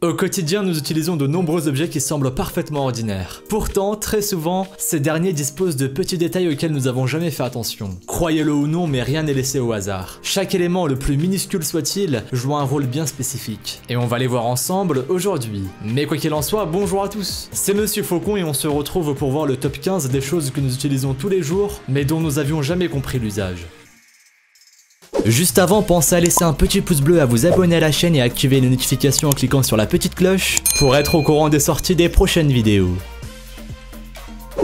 Au quotidien, nous utilisons de nombreux objets qui semblent parfaitement ordinaires. Pourtant, très souvent, ces derniers disposent de petits détails auxquels nous avons jamais fait attention. Croyez-le ou non, mais rien n'est laissé au hasard. Chaque élément, le plus minuscule soit-il, joue un rôle bien spécifique. Et on va les voir ensemble aujourd'hui. Mais quoi qu'il en soit, bonjour à tous C'est Monsieur Faucon et on se retrouve pour voir le top 15 des choses que nous utilisons tous les jours, mais dont nous avions jamais compris l'usage. Juste avant, pensez à laisser un petit pouce bleu, à vous abonner à la chaîne et à activer les notifications en cliquant sur la petite cloche pour être au courant des sorties des prochaines vidéos.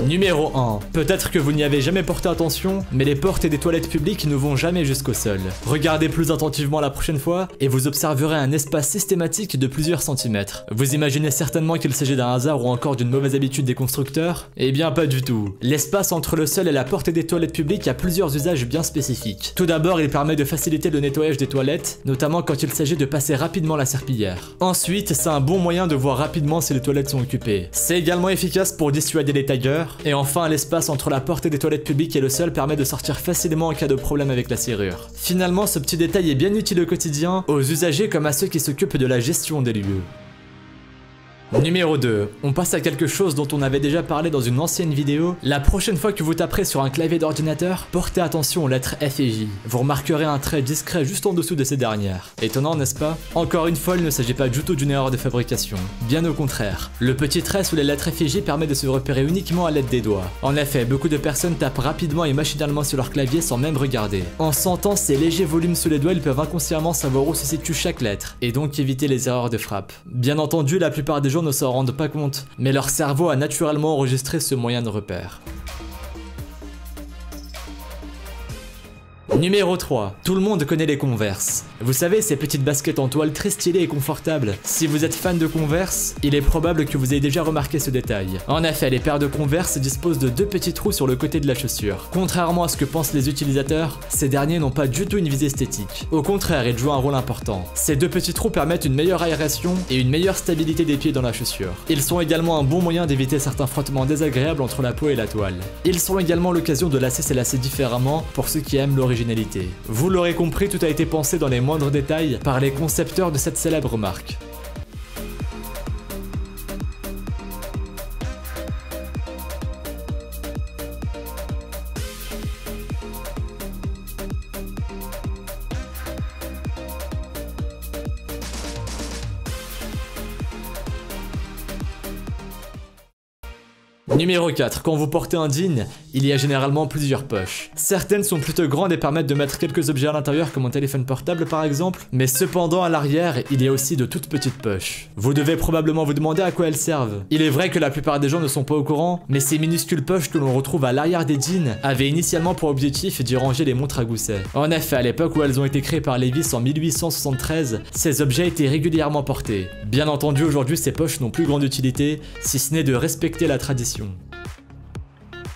Numéro 1. Peut-être que vous n'y avez jamais porté attention, mais les portes des toilettes publiques ne vont jamais jusqu'au sol. Regardez plus attentivement la prochaine fois et vous observerez un espace systématique de plusieurs centimètres. Vous imaginez certainement qu'il s'agit d'un hasard ou encore d'une mauvaise habitude des constructeurs? Eh bien pas du tout. L'espace entre le sol et la porte des toilettes publiques a plusieurs usages bien spécifiques. Tout d'abord, il permet de faciliter le nettoyage des toilettes, notamment quand il s'agit de passer rapidement la serpillière. Ensuite, c'est un bon moyen de voir rapidement si les toilettes sont occupées. C'est également efficace pour dissuader les taggers, et enfin, l'espace entre la porte des toilettes publiques et le sol permet de sortir facilement en cas de problème avec la serrure. Finalement, ce petit détail est bien utile au quotidien, aux usagers comme à ceux qui s'occupent de la gestion des lieux. Numéro 2, on passe à quelque chose dont on avait déjà parlé dans une ancienne vidéo. La prochaine fois que vous taperez sur un clavier d'ordinateur, portez attention aux lettres F et J. Vous remarquerez un trait discret juste en dessous de ces dernières. Étonnant, n'est-ce pas? Encore une fois, il ne s'agit pas du tout d'une erreur de fabrication. Bien au contraire. Le petit trait sous les lettres F et J permet de se repérer uniquement à l'aide des doigts. En effet, beaucoup de personnes tapent rapidement et machinalement sur leur clavier sans même regarder. En sentant ces légers volumes sous les doigts, ils peuvent inconsciemment savoir où se situe chaque lettre, et donc éviter les erreurs de frappe. Bien entendu, la plupart des gens ne s'en rendent pas compte, mais leur cerveau a naturellement enregistré ce moyen de repère. Numéro 3. Tout le monde connaît les Converse. Vous savez, ces petites baskets en toile très stylées et confortables. Si vous êtes fan de Converse, il est probable que vous ayez déjà remarqué ce détail. En effet, les paires de Converse disposent de deux petits trous sur le côté de la chaussure. Contrairement à ce que pensent les utilisateurs, ces derniers n'ont pas du tout une visée esthétique. Au contraire, ils jouent un rôle important. Ces deux petits trous permettent une meilleure aération et une meilleure stabilité des pieds dans la chaussure. Ils sont également un bon moyen d'éviter certains frottements désagréables entre la peau et la toile. Ils sont également l'occasion de lasser ses lacets différemment pour ceux qui aiment Vous l'aurez compris, tout a été pensé dans les moindres détails par les concepteurs de cette célèbre marque. Numéro 4. Quand vous portez un jean, il y a généralement plusieurs poches. Certaines sont plutôt grandes et permettent de mettre quelques objets à l'intérieur comme un téléphone portable par exemple, mais cependant à l'arrière, il y a aussi de toutes petites poches. Vous devez probablement vous demander à quoi elles servent. Il est vrai que la plupart des gens ne sont pas au courant, mais ces minuscules poches que l'on retrouve à l'arrière des jeans avaient initialement pour objectif d'y ranger les montres à gousset. En effet, à l'époque où elles ont été créées par Levis en 1873, ces objets étaient régulièrement portés. Bien entendu, aujourd'hui ces poches n'ont plus grande utilité, si ce n'est de respecter la tradition.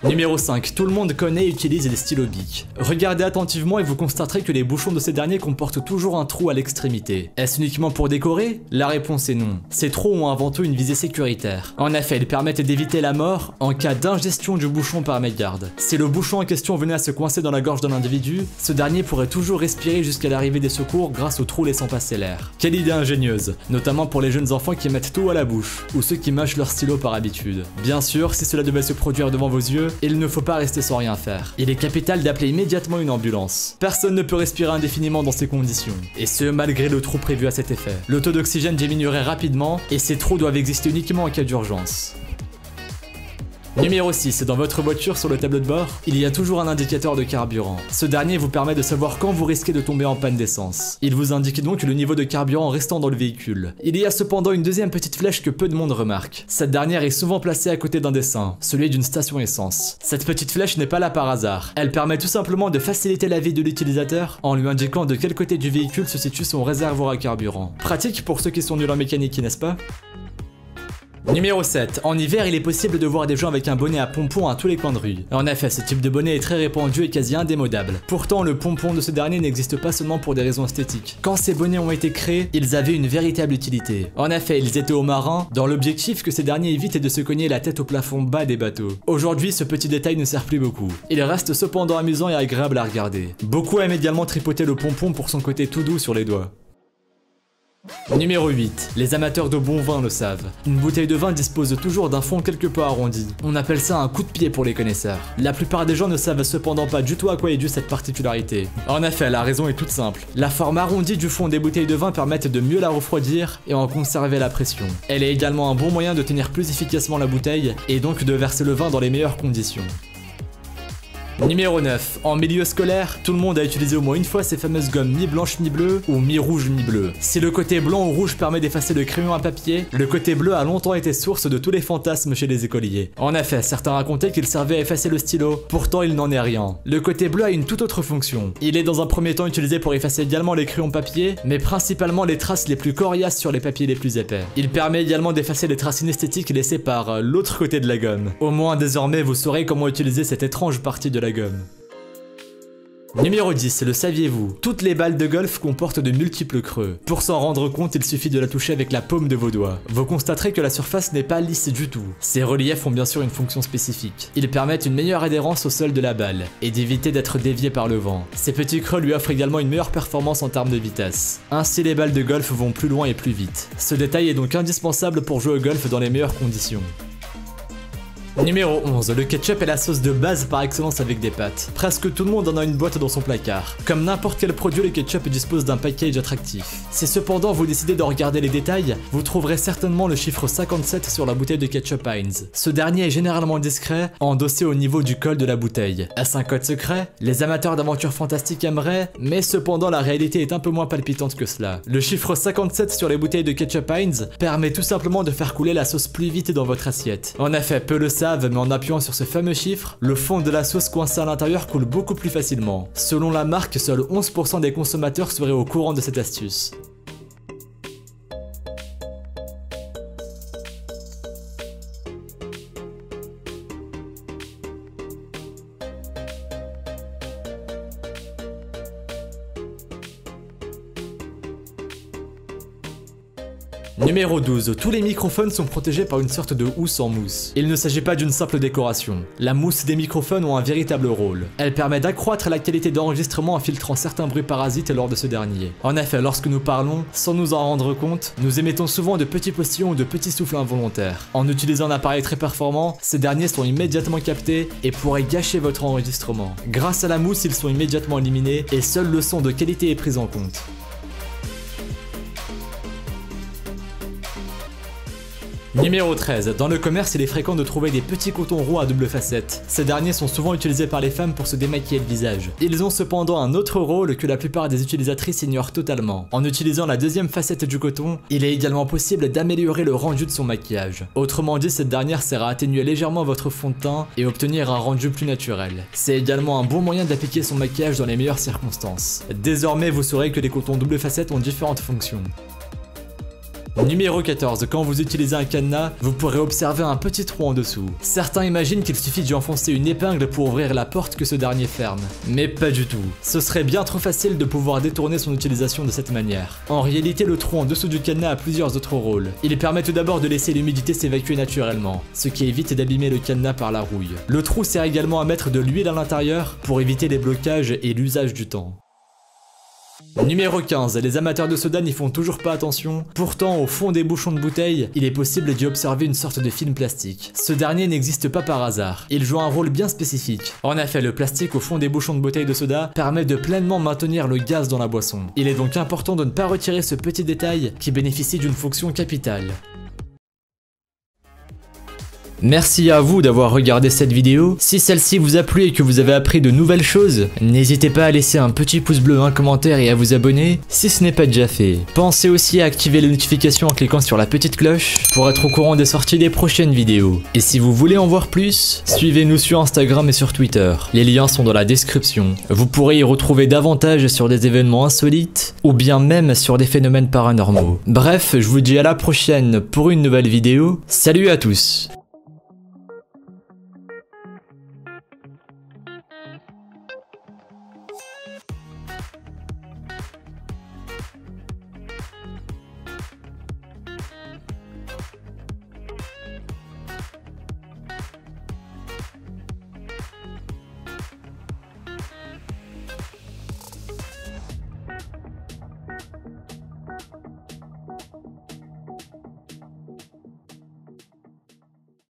Numéro 5. Tout le monde connaît et utilise les stylos. Regardez attentivement et vous constaterez que les bouchons de ces derniers comportent toujours un trou à l'extrémité. Est-ce uniquement pour décorer? La réponse est non. Ces trous ont avant tout une visée sécuritaire. En effet, ils permettent d'éviter la mort en cas d'ingestion du bouchon par mégarde. Si le bouchon en question venait à se coincer dans la gorge d'un individu, ce dernier pourrait toujours respirer jusqu'à l'arrivée des secours grâce au trou laissant passer l'air. Quelle idée ingénieuse, notamment pour les jeunes enfants qui mettent tout à la bouche, ou ceux qui mâchent leur stylo par habitude. Bien sûr, si cela devait se produire devant vos yeux, il ne faut pas rester sans rien faire. Il est capital d'appeler immédiatement une ambulance. Personne ne peut respirer indéfiniment dans ces conditions, et ce malgré le trou prévu à cet effet. Le taux d'oxygène diminuerait rapidement, et ces trous doivent exister uniquement en cas d'urgence. Numéro 6, dans votre voiture sur le tableau de bord, il y a toujours un indicateur de carburant. Ce dernier vous permet de savoir quand vous risquez de tomber en panne d'essence. Il vous indique donc le niveau de carburant restant dans le véhicule. Il y a cependant une deuxième petite flèche que peu de monde remarque. Cette dernière est souvent placée à côté d'un dessin, celui d'une station essence. Cette petite flèche n'est pas là par hasard. Elle permet tout simplement de faciliter la vie de l'utilisateur en lui indiquant de quel côté du véhicule se situe son réservoir à carburant. Pratique pour ceux qui sont nuls en mécanique, n'est-ce pas? Numéro 7. En hiver, il est possible de voir des gens avec un bonnet à pompon à tous les coins de rue. En effet, ce type de bonnet est très répandu et quasi indémodable. Pourtant, le pompon de ce dernier n'existe pas seulement pour des raisons esthétiques. Quand ces bonnets ont été créés, ils avaient une véritable utilité. En effet, ils étaient aux marins, dans l'objectif que ces derniers évitent de se cogner la tête au plafond bas des bateaux. Aujourd'hui, ce petit détail ne sert plus beaucoup. Il reste cependant amusant et agréable à regarder. Beaucoup aiment également tripoter le pompon pour son côté tout doux sur les doigts. Numéro 8. Les amateurs de bon vin le savent. Une bouteille de vin dispose toujours d'un fond quelque peu arrondi. On appelle ça un coup de pied pour les connaisseurs. La plupart des gens ne savent cependant pas du tout à quoi est due cette particularité. En effet, la raison est toute simple. La forme arrondie du fond des bouteilles de vin permet de mieux la refroidir et en conserver la pression. Elle est également un bon moyen de tenir plus efficacement la bouteille et donc de verser le vin dans les meilleures conditions. Numéro 9. En milieu scolaire, tout le monde a utilisé au moins une fois ces fameuses gommes mi-blanche mi-bleu ou mi-rouge mi-bleu. Si le côté blanc ou rouge permet d'effacer le crayon à papier, le côté bleu a longtemps été source de tous les fantasmes chez les écoliers. En effet, certains racontaient qu'il servait à effacer le stylo, pourtant il n'en est rien. Le côté bleu a une toute autre fonction. Il est dans un premier temps utilisé pour effacer également les crayons papier, mais principalement les traces les plus coriaces sur les papiers les plus épais. Il permet également d'effacer les traces inesthétiques laissées par l'autre côté de la gomme. Au moins désormais vous saurez comment utiliser cette étrange partie de la Numéro 10, le saviez-vous? Toutes les balles de golf comportent de multiples creux. Pour s'en rendre compte, il suffit de la toucher avec la paume de vos doigts. Vous constaterez que la surface n'est pas lisse du tout. Ces reliefs ont bien sûr une fonction spécifique. Ils permettent une meilleure adhérence au sol de la balle et d'éviter d'être déviés par le vent. Ces petits creux lui offrent également une meilleure performance en termes de vitesse. Ainsi les balles de golf vont plus loin et plus vite. Ce détail est donc indispensable pour jouer au golf dans les meilleures conditions. Numéro 11. Le ketchup est la sauce de base par excellence avec des pâtes. Presque tout le monde en a une boîte dans son placard. Comme n'importe quel produit, le ketchup dispose d'un package attractif. Si cependant vous décidez de regarder les détails, vous trouverez certainement le chiffre 57 sur la bouteille de ketchup Heinz. Ce dernier est généralement discret, endossé au niveau du col de la bouteille. Est-ce un code secret? Les amateurs d'aventures fantastiques aimeraient, mais cependant la réalité est un peu moins palpitante que cela. Le chiffre 57 sur les bouteilles de ketchup Heinz permet tout simplement de faire couler la sauce plus vite dans votre assiette. En effet, peu le savent, mais en appuyant sur ce fameux chiffre, le fond de la sauce coincée à l'intérieur coule beaucoup plus facilement. Selon la marque, seuls 11% des consommateurs seraient au courant de cette astuce. Numéro 12. Tous les microphones sont protégés par une sorte de housse en mousse. Il ne s'agit pas d'une simple décoration. La mousse des microphones ont un véritable rôle. Elle permet d'accroître la qualité d'enregistrement en filtrant certains bruits parasites lors de ce dernier. En effet, lorsque nous parlons, sans nous en rendre compte, nous émettons souvent de petits postillons ou de petits souffles involontaires. En utilisant un appareil très performant, ces derniers sont immédiatement captés et pourraient gâcher votre enregistrement. Grâce à la mousse, ils sont immédiatement éliminés et seul le son de qualité est pris en compte. Numéro 13. Dans le commerce, il est fréquent de trouver des petits cotons roux à double facette. Ces derniers sont souvent utilisés par les femmes pour se démaquiller le visage. Ils ont cependant un autre rôle que la plupart des utilisatrices ignorent totalement. En utilisant la deuxième facette du coton, il est également possible d'améliorer le rendu de son maquillage. Autrement dit, cette dernière sert à atténuer légèrement votre fond de teint et obtenir un rendu plus naturel. C'est également un bon moyen d'appliquer son maquillage dans les meilleures circonstances. Désormais, vous saurez que les cotons double facette ont différentes fonctions. Numéro 14. Quand vous utilisez un cadenas, vous pourrez observer un petit trou en dessous. Certains imaginent qu'il suffit d'y enfoncer une épingle pour ouvrir la porte que ce dernier ferme. Mais pas du tout. Ce serait bien trop facile de pouvoir détourner son utilisation de cette manière. En réalité, le trou en dessous du cadenas a plusieurs autres rôles. Il permet tout d'abord de laisser l'humidité s'évacuer naturellement, ce qui évite d'abîmer le cadenas par la rouille. Le trou sert également à mettre de l'huile à l'intérieur pour éviter les blocages et l'usage du temps. Numéro 15. Les amateurs de soda n'y font toujours pas attention. Pourtant, au fond des bouchons de bouteille, il est possible d'y observer une sorte de film plastique. Ce dernier n'existe pas par hasard. Il joue un rôle bien spécifique. En effet, le plastique au fond des bouchons de bouteille de soda permet de pleinement maintenir le gaz dans la boisson. Il est donc important de ne pas retirer ce petit détail qui bénéficie d'une fonction capitale. Merci à vous d'avoir regardé cette vidéo. Si celle-ci vous a plu et que vous avez appris de nouvelles choses, n'hésitez pas à laisser un petit pouce bleu, un commentaire et à vous abonner si ce n'est pas déjà fait. Pensez aussi à activer les notifications en cliquant sur la petite cloche pour être au courant des sorties des prochaines vidéos. Et si vous voulez en voir plus, suivez-nous sur Instagram et sur Twitter. Les liens sont dans la description. Vous pourrez y retrouver davantage sur des événements insolites ou bien même sur des phénomènes paranormaux. Bref, je vous dis à la prochaine pour une nouvelle vidéo. Salut à tous